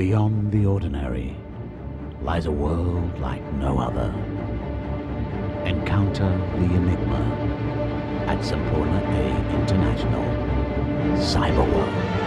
Beyond the ordinary lies a world like no other. Encounter the Enigma at Semporna A International Cyberworld.